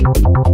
you